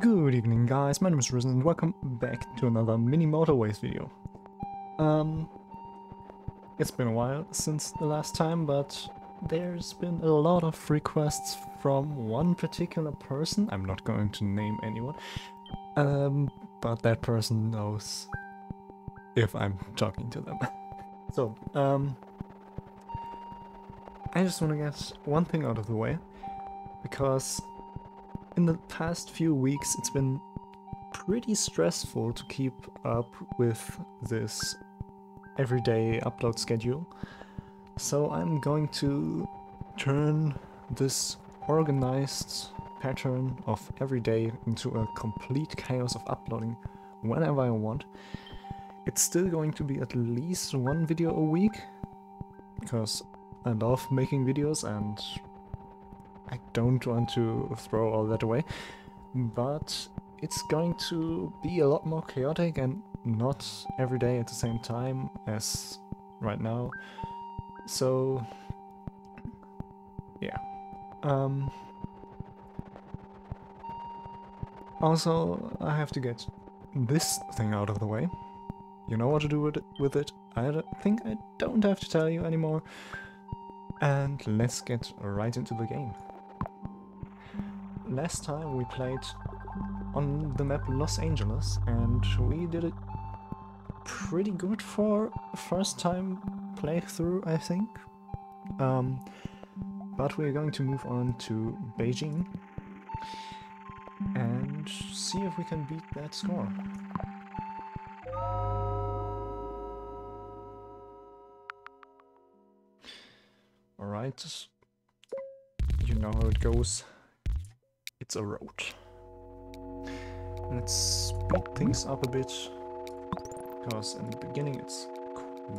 Good evening guys, my name is Risyn and welcome back to another mini motorways video. Um, it's been a while since the last time, but there's been a lot of requests from one particular person, I'm not going to name anyone, um, but that person knows if I'm talking to them. so, um, I just want to get one thing out of the way, because in the past few weeks it's been pretty stressful to keep up with this everyday upload schedule. So I'm going to turn this organized pattern of every day into a complete chaos of uploading whenever I want. It's still going to be at least one video a week, because I love making videos and don't want to throw all that away, but it's going to be a lot more chaotic and not every day at the same time as right now. So, yeah. Um, also, I have to get this thing out of the way. You know what to do with it. With it. I think I don't have to tell you anymore. And let's get right into the game. Last time we played on the map Los Angeles and we did it pretty good for first time playthrough, I think. Um, but we're going to move on to Beijing and see if we can beat that score. Alright, you know how it goes. It's a road. Let's speed things up a bit, because in the beginning it's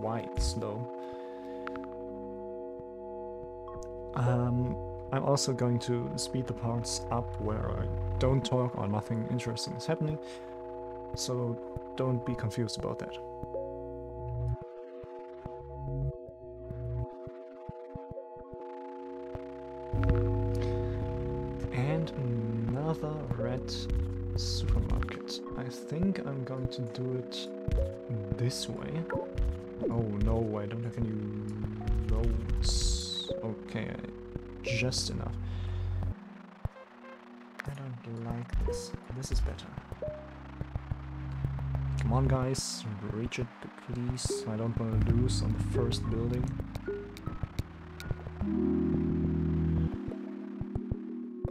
quite slow. Um, I'm also going to speed the parts up where I don't talk or nothing interesting is happening, so don't be confused about that. This way. Oh no, I don't have any roads. Okay, just enough. I don't like this. This is better. Come on guys, reach it please. I don't want to lose on the first building.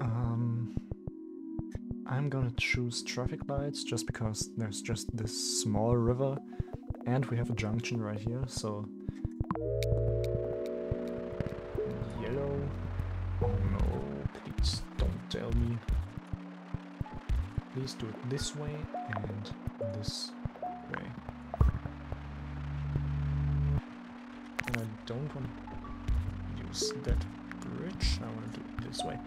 Um, I'm gonna choose traffic lights just because there's just this small river and we have a junction right here, so... Yellow... Oh no, please don't tell me. Please do it this way and this way. And I don't want to use that bridge, I want to do it this way.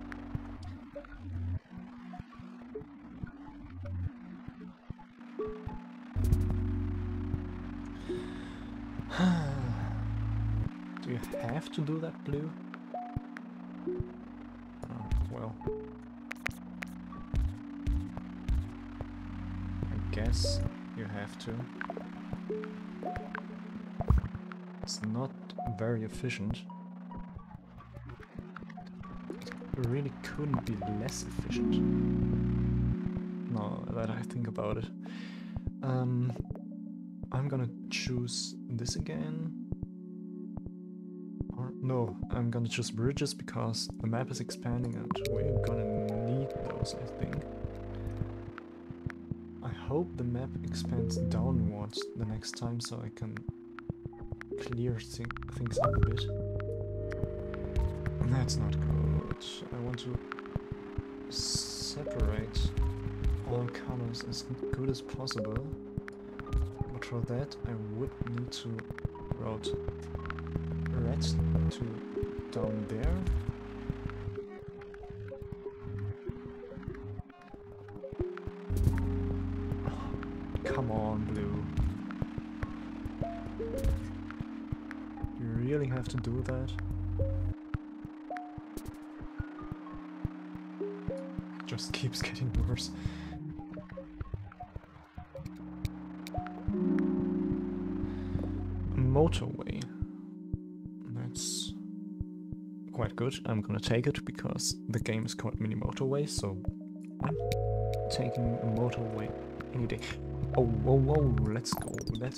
do you have to do that blue? Oh, well. I guess you have to. It's not very efficient. It really couldn't be less efficient. Now that I think about it. Um, I'm gonna choose this again. Or no, I'm gonna choose bridges because the map is expanding and we're gonna need those, I think. I hope the map expands downwards the next time so I can clear th things up a bit. That's not good. I want to separate all colors as good as possible. For that I would need to route red to down there. Come on, blue. You really have to do that? Just keeps getting worse. I'm gonna take it because the game is called Mini Motorway, so I'm taking a motorway any day. Oh, whoa, whoa, let's go. That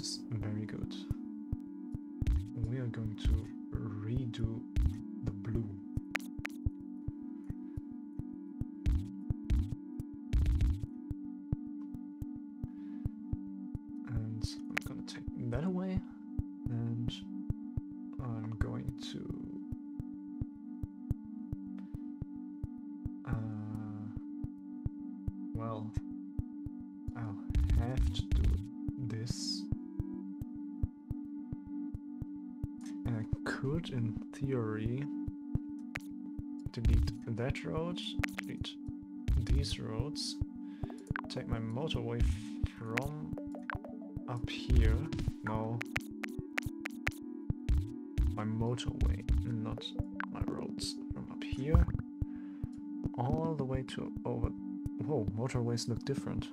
delete these roads, take my motorway from up here. No. My motorway, not my roads. From up here all the way to over. Whoa, motorways look different.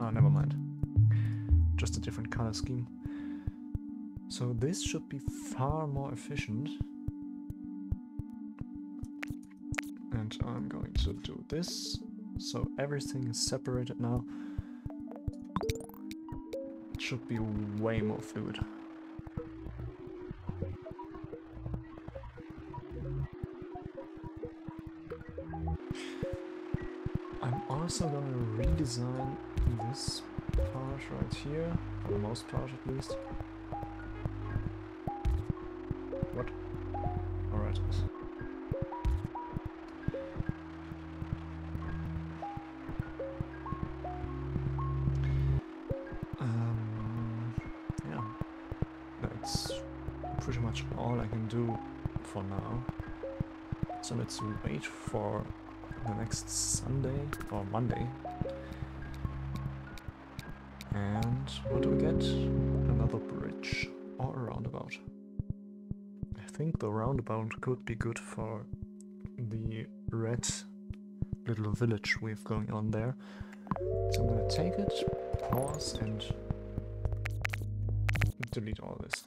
Oh, never mind. Just a different color scheme. So this should be far more efficient. And I'm going to do this. So everything is separated now. It should be way more fluid. I'm also gonna redesign this part right here, for the most part at least. That's pretty much all I can do for now. So let's wait for the next Sunday or Monday. And what do we get? Another bridge or a roundabout. I think the roundabout could be good for the red little village we've going on there. So I'm gonna take it, pause, and delete all this.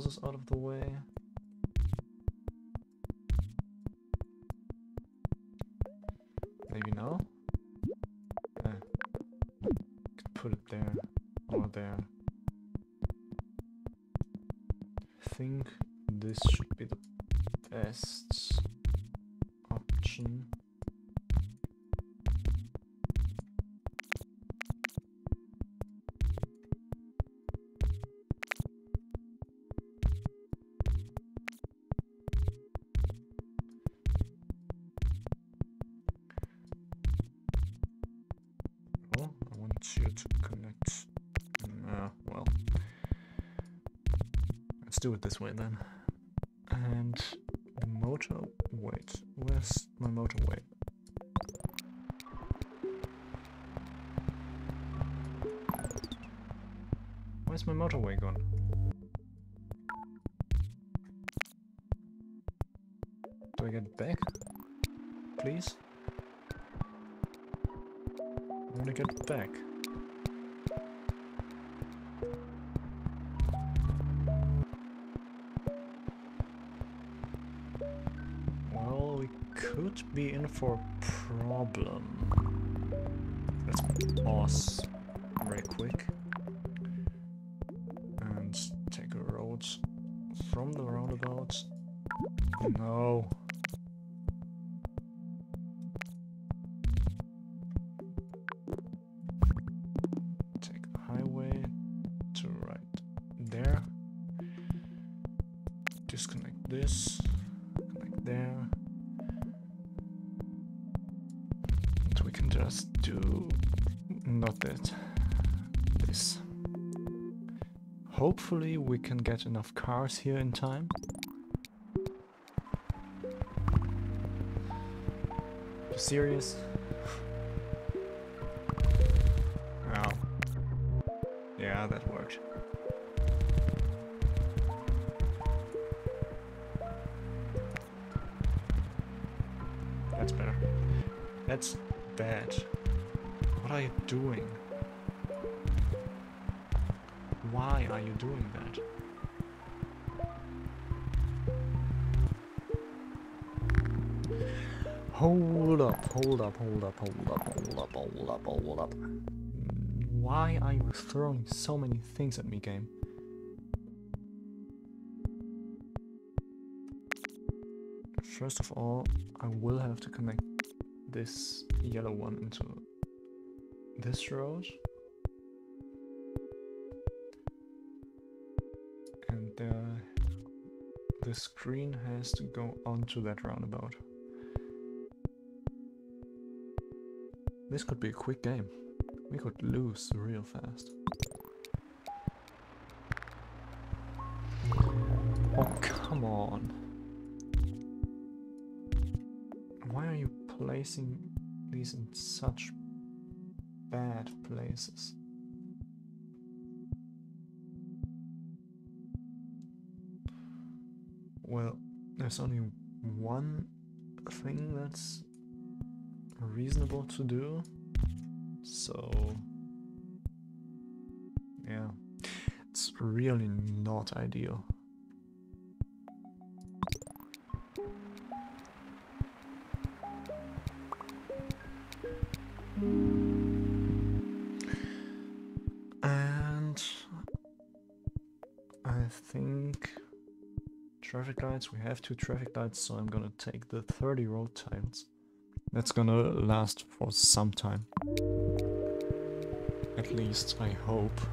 Houses out of the way. Maybe now? Eh. Could put it there or there. I think this should be the best option. Way then. And the motor. Wait, where's my motorway? Where's my motorway gone? Do I get back? Please? I want to get back. For a problem. Let's pause very quick and take a road from the roundabout. No. Take a highway to right there. Disconnect this. Connect there. to not that this. Hopefully we can get enough cars here in time. You serious? Wow. yeah that worked. Doing? Why are you doing that? Hold up, hold up, hold up, hold up, hold up, hold up, hold up. Why are you throwing so many things at me, game? First of all, I will have to connect this yellow one into this road. And uh, the screen has to go onto that roundabout. This could be a quick game. We could lose real fast. Oh, come on. Why are you placing these in such bad places? Well, there's only one thing that's reasonable to do. So, yeah, it's really not ideal. Lights, we have two traffic lights, so I'm gonna take the 30 road tiles. That's gonna last for some time. At least, I hope.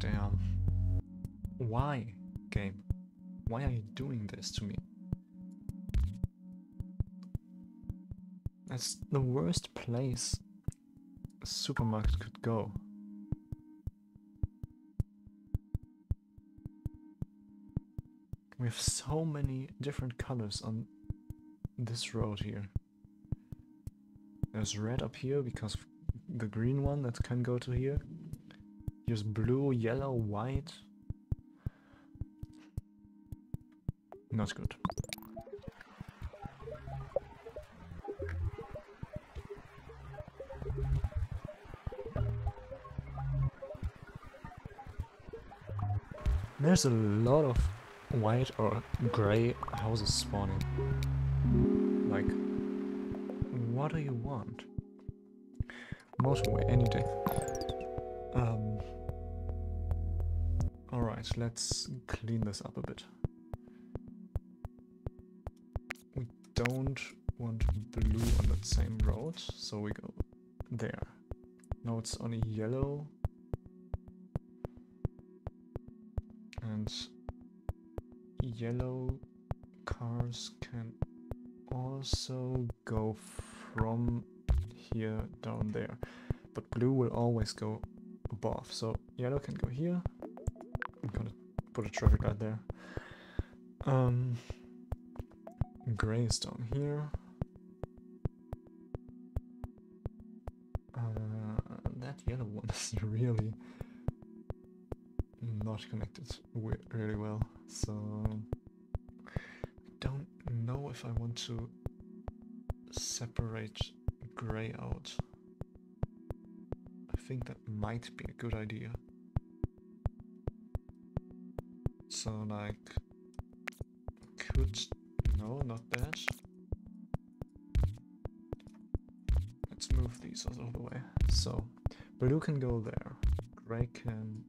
Oh. Why, game? Why are you doing this to me? That's the worst place supermarket could go. We have so many different colors on this road here. There's red up here because the green one that can go to here. Here's blue, yellow, white. Not good. There's a lot of white or gray houses spawning. Like, what do you want? Motorway any day. Um. Alright, let's clean this up a bit. We don't want blue on that same road, so we go there. Now it's only yellow. Yellow cars can also go from here down there. But blue will always go above. So yellow can go here. I'm gonna put a traffic light there. Um, gray is down here. Uh, that yellow one is really not connected really well, so I don't know if I want to separate gray out. I think that might be a good idea. So like, could, no, not that. Let's move these of the way. So, blue can go there, gray can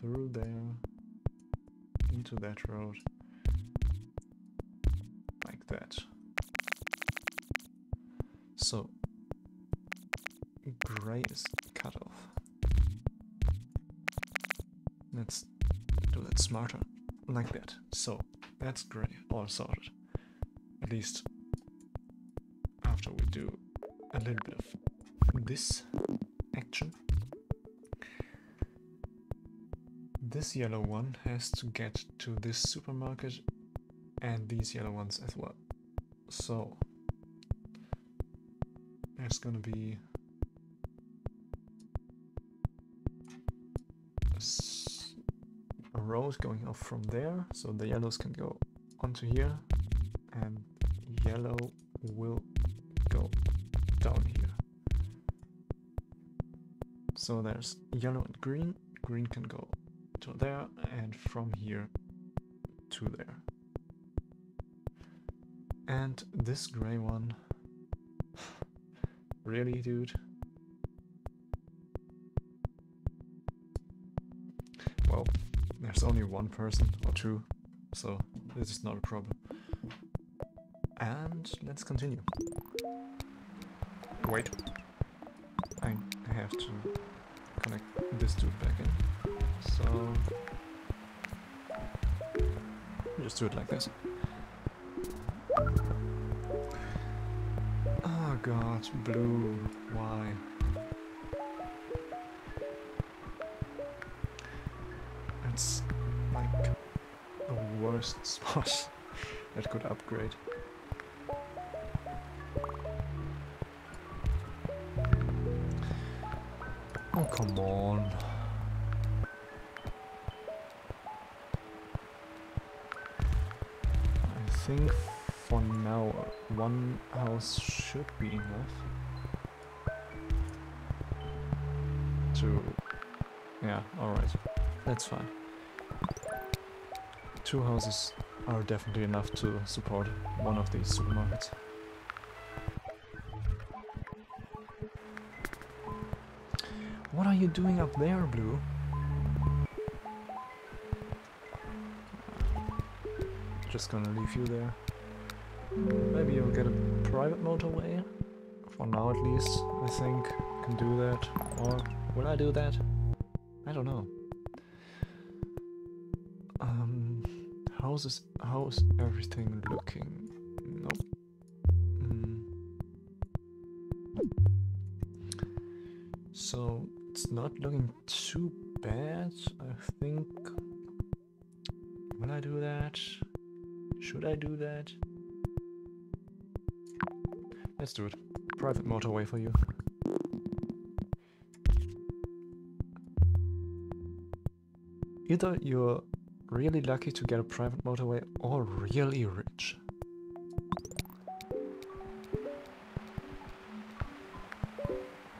through there into that road like that. So gray is cut off. Let's do that smarter, like that. So that's gray, all sorted. At least after we do a little bit of this action. This yellow one has to get to this supermarket and these yellow ones as well. So there's gonna be a road going off from there, so the yellows can go onto here, and yellow will go down here. So there's yellow and green, green can go to there, and from here to there. And this gray one, really dude? Well, there's only one person or two, so this is not a problem. And let's continue. Wait. I have to connect this dude back in. So... Just do it like this. Oh god, blue, why? It's like the worst spot that could upgrade. Oh, come on. Think for now one house should be enough to... Yeah, alright. That's fine. Two houses are definitely enough to support one of these supermarkets. What are you doing up there, Blue? Just gonna leave you there. Maybe you'll get a private motorway? For now at least, I think. Can do that. Or will I do that? I don't know. Um, how's this, how's everything looking? Nope. Mm. So it's not looking Do it. Private motorway for you. Either you're really lucky to get a private motorway or really rich.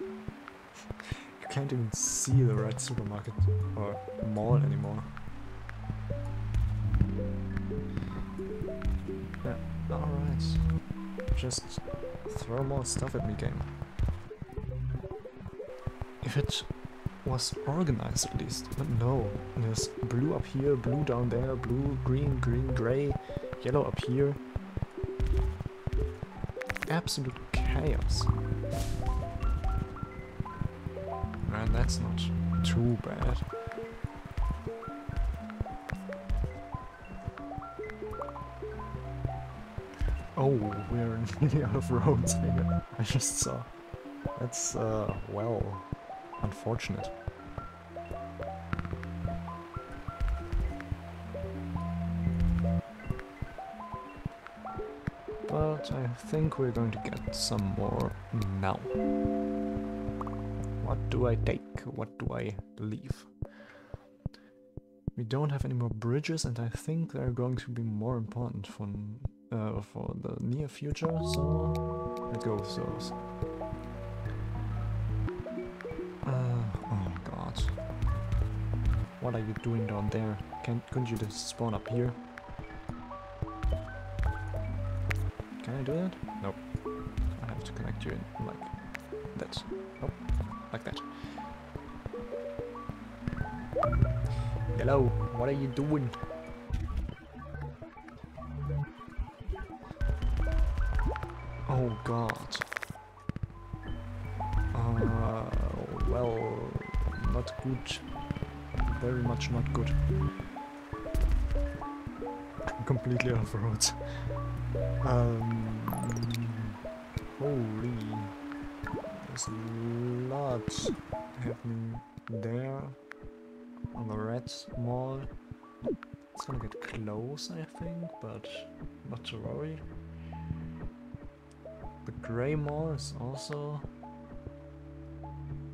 you can't even see the right supermarket or mall anymore. Yeah, alright. Just throw more stuff at me, game. If it was organized at least, but no. There's blue up here, blue down there, blue, green, green, grey, yellow up here. Absolute chaos. And that's not too bad. Oh, we're nearly out of roads here. I just saw. That's, uh, well, unfortunate. But I think we're going to get some more now. What do I take? What do I leave? We don't have any more bridges and I think they're going to be more important for, uh, for the near future, so let's go with those. Uh, oh god. What are you doing down there? Can't, couldn't you just spawn up here? Can I do that? Nope. I have to connect you in like that. Nope. Like that. Hello, what are you doing? God. Uh, well, not good. Very much not good. Completely off roads. Um, holy. There's lots happening there on the red mall. It's gonna get close, I think, but not to worry. The is also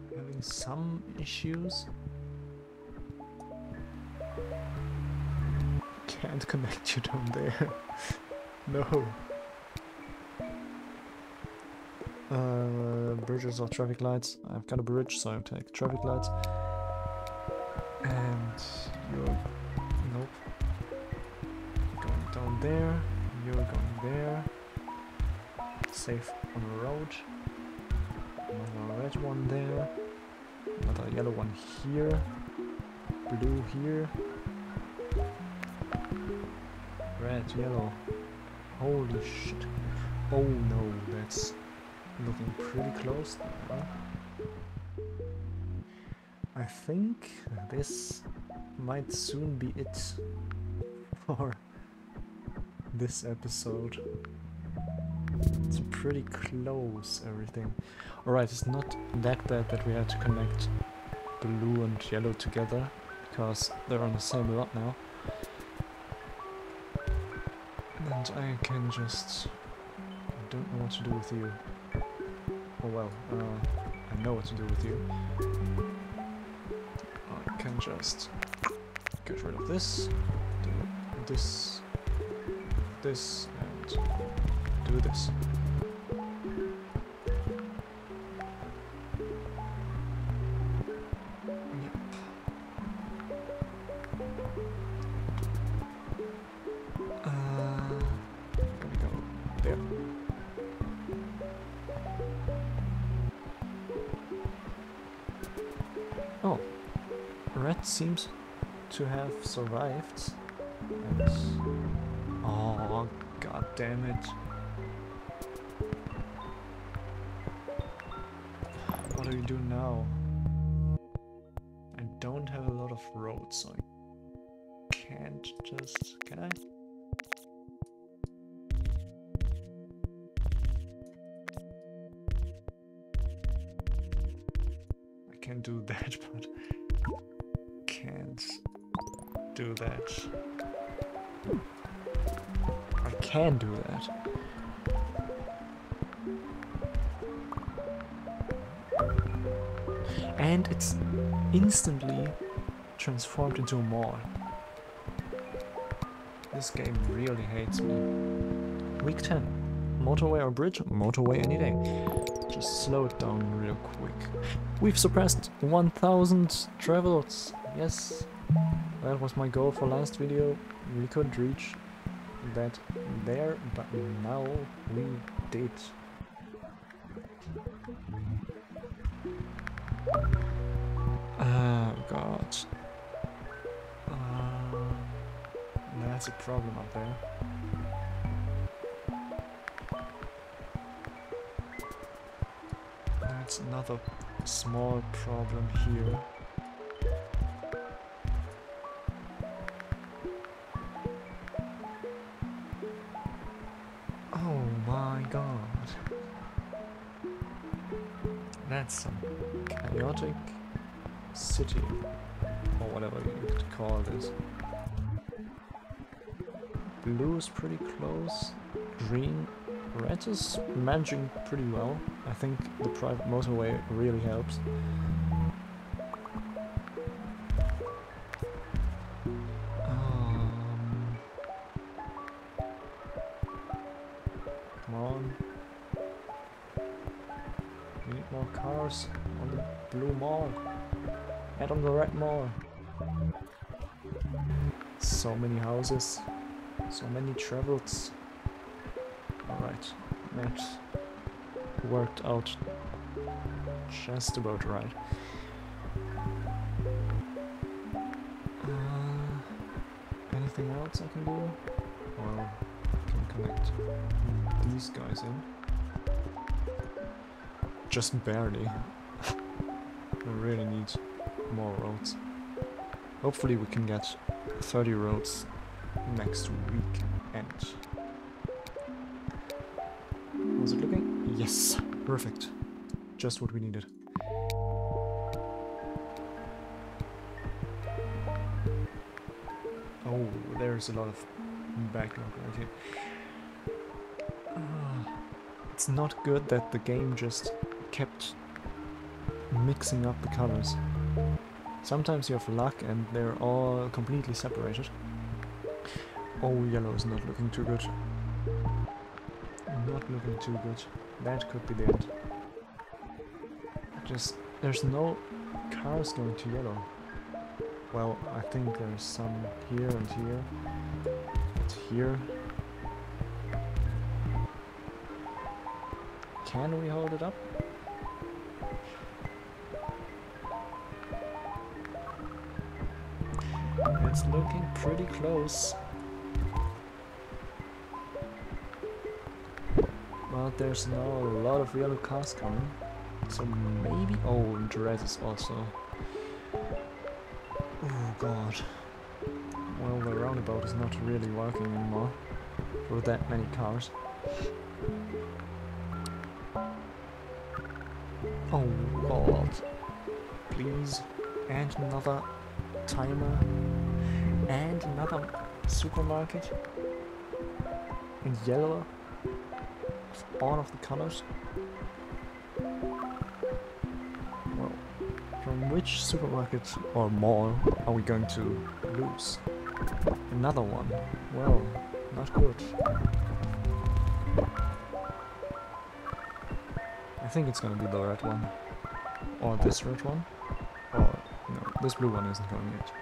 having some issues. Can't connect you down there. no. Uh, bridges or traffic lights. I've got a bridge, so I'll take traffic lights. And you're... Nope. Going down there. You're going there. Safe on the road. Another red one there. Another yellow one here. Blue here. Red, yellow. Holy shit. Oh no, that's looking pretty close now. I think this might soon be it for this episode. Pretty close, everything. Alright, it's not that bad that we had to connect blue and yellow together, because they're on the same lot now. And I can just... I don't know what to do with you. Oh well, uh, I know what to do with you. I can just get rid of this, do this, this, and do this. Oh, god damn it! What do you do now? I don't have a lot of roads, so I can't just. Can I? I can do that, but can't do that. Can do that. And it's instantly transformed into a mall. This game really hates me. Week 10. Motorway or bridge? Motorway any day. Just slow it down real quick. We've surpassed 1000 travels. Yes, that was my goal for last video. We could reach that there, but now we did. Oh god. Uh, that's a problem up there. That's another small problem here. City, or whatever you could call this. Blue is pretty close. Green, red is managing pretty well. I think the private motorway really helps. Um, come on. We need more cars on the blue mall and on the red mall. So many houses, so many travels. Alright, that worked out just about right. Uh, anything else I can do? Well, I can connect these guys in. Just barely. Really need more roads. Hopefully we can get 30 roads next week end. How's it looking? Yes, perfect. Just what we needed. Oh, there's a lot of backlog right here. Uh, it's not good that the game just kept mixing up the colors. Sometimes you have luck and they're all completely separated. Oh, yellow is not looking too good. Not looking too good. That could be the end. Just, there's no cars going to yellow. Well, I think there's some here and here. And here. Can we hold it up? It's looking pretty close. But there's now a lot of yellow cars coming. So maybe... Oh, Dredd is also... Oh god. Well, the roundabout is not really working anymore. For that many cars. Oh god. Please. And another timer. And another supermarket. In yellow. Of all of the colors. Well, from which supermarket or mall are we going to lose? Another one. Well, not good. I think it's gonna be the red one. Or this red one. Or, this blue one isn't going yet.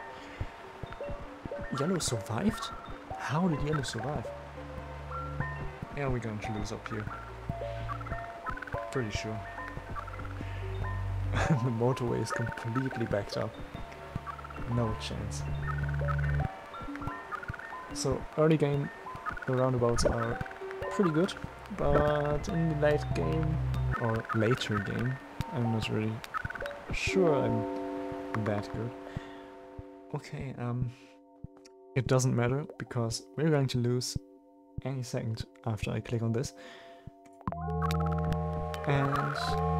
Yellow survived? How did yellow survive? Yeah, we're going to lose up here. Pretty sure. the motorway is completely backed up. No chance. So, early game, the roundabouts are pretty good, but in the late game, or later game, I'm not really sure I'm that good. Okay, um, it doesn't matter because we're going to lose any second after I click on this. And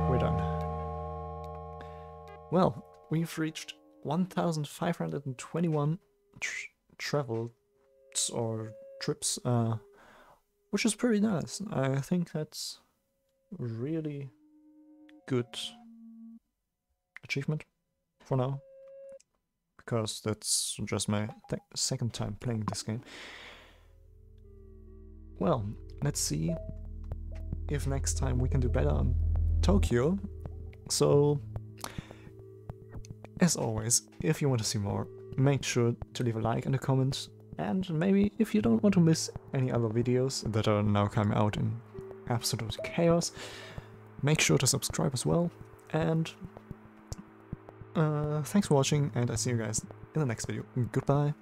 we're done. Well, we've reached 1521 tr travels or trips, uh, which is pretty nice. I think that's really good achievement for now because that's just my second time playing this game. Well, let's see if next time we can do better on Tokyo. So, as always, if you want to see more, make sure to leave a like and a comment. And maybe if you don't want to miss any other videos that are now coming out in absolute chaos, make sure to subscribe as well. And uh, thanks for watching, and I'll see you guys in the next video. Goodbye.